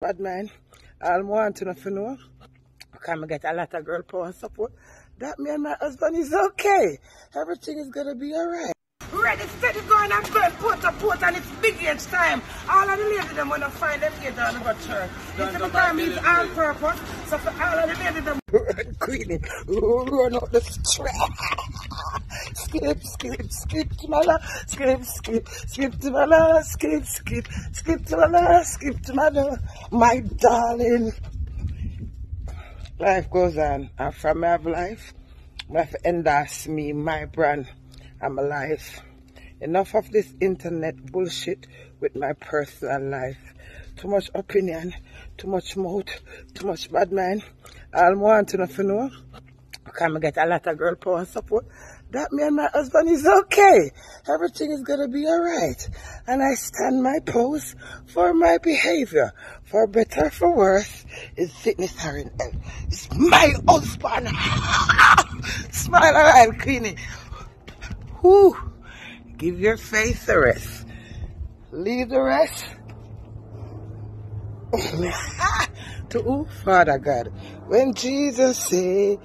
Bad man, all I want to know for know, can I get a lot of girl power support? That me and my husband is okay. Everything is gonna be alright. Ready, steady, going and going, port to port, and it's big age time. All of the ladies them wanna find them get down and go church. This is time is on purpose, so for all of the ladies them Queenie, run up the street. Skip, skip, skip to my love, skip, skip, skip to my love, skip, skip, skip to my love, skip to my love, my darling. Life goes on, and from my life, to endorse me, my brand, and my life. Enough of this internet bullshit with my personal life. Too much opinion, too much mouth, too much bad mind. All I want to know for and get a lot of girl power support? That me and my husband is okay. Everything is gonna be alright. And I stand my pose for my behavior. For better, for worse, it's sickness or in. It's my husband. Smile alright, Queenie. Whew. Give your face a rest. Leave the rest to who? Father God. When Jesus said,